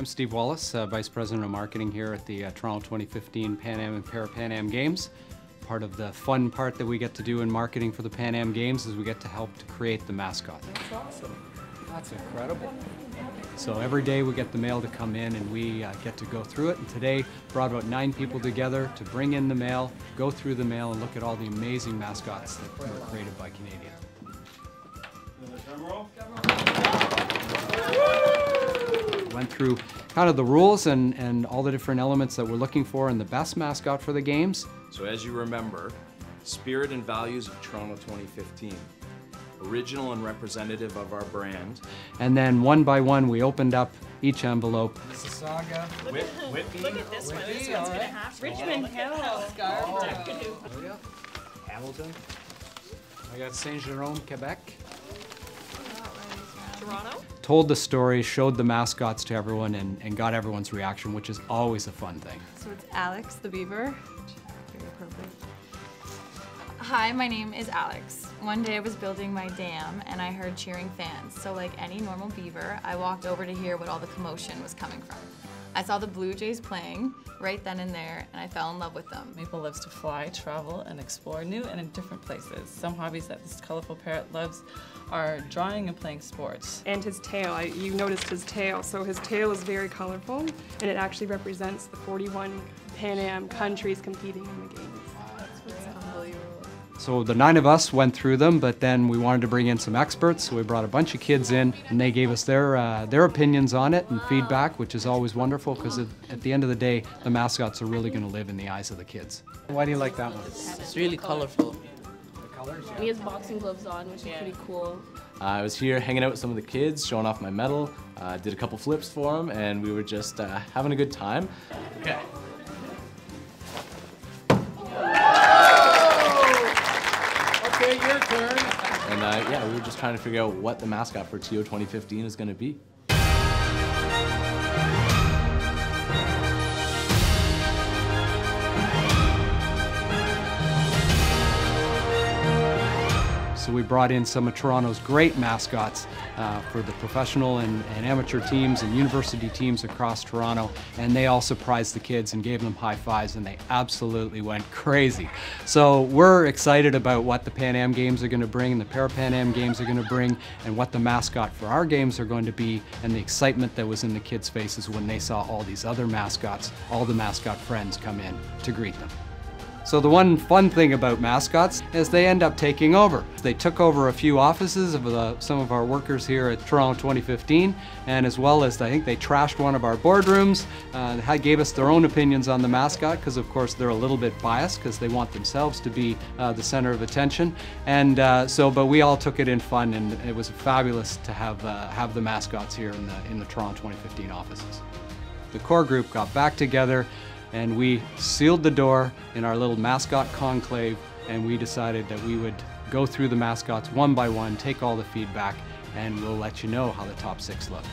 I'm Steve Wallace, uh, Vice President of Marketing here at the uh, Toronto 2015 Pan Am and Para Pan Am Games. Part of the fun part that we get to do in marketing for the Pan Am Games is we get to help to create the mascot. That's awesome. That's incredible. So every day we get the mail to come in and we uh, get to go through it. And today brought about nine people together to bring in the mail, go through the mail, and look at all the amazing mascots that were created by Canadians. Went through kind of the rules and, and all the different elements that we're looking for in the best mascot for the games. So as you remember, spirit and values of Toronto 2015. Original and representative of our brand. And then one by one, we opened up each envelope. Mississauga, Whit Whitby, Look at this one. This one's gonna have Richmond Hill. Hamilton. I got Saint Jerome, Quebec. Toronto. Told the story, showed the mascots to everyone, and, and got everyone's reaction, which is always a fun thing. So it's Alex the Beaver. Very appropriate. Hi, my name is Alex. One day I was building my dam and I heard cheering fans. So like any normal beaver, I walked over to hear what all the commotion was coming from. I saw the Blue Jays playing right then and there and I fell in love with them. Maple loves to fly, travel, and explore new and in different places. Some hobbies that this colorful parrot loves are drawing and playing sports. And his tail, I, you noticed his tail. So his tail is very colorful and it actually represents the 41 Pan Am countries competing in the games. So the nine of us went through them, but then we wanted to bring in some experts, so we brought a bunch of kids in, and they gave us their uh, their opinions on it and feedback, which is always wonderful because at, at the end of the day, the mascots are really going to live in the eyes of the kids. Why do you like that one? It's really colorful. The colors. He has boxing gloves on, which is pretty cool. Uh, I was here hanging out with some of the kids, showing off my medal, uh, did a couple flips for them, and we were just uh, having a good time. Okay. Okay, yeah, we were just trying to figure out what the mascot for TO 2015 is going to be. So we brought in some of Toronto's great mascots uh, for the professional and, and, amateur teams and university teams across Toronto, and they all surprised the kids and gave them high fives, and they absolutely went crazy. So we're excited about what the Pan Am Games are going to bring, the Para Pan Am Games are going to bring, and what the mascot for our games are going to be, and the excitement that was in the kids' faces when they saw all these other mascots, all the mascot friends come in to greet them. So the one fun thing about mascots is they end up taking over. They took over a few offices of the, some of our workers here at Toronto 2015, and as well as I think they trashed one of our boardrooms, uh, gave us their own opinions on the mascot, because of course they're a little bit biased, because they want themselves to be uh, the center of attention. And uh, so, but we all took it in fun, and it was fabulous to have, uh, have the mascots here in the, in the Toronto 2015 offices. The core group got back together, and we sealed the door in our little mascot conclave and we decided that we would go through the mascots one by one, take all the feedback, and we'll let you know how the top six look.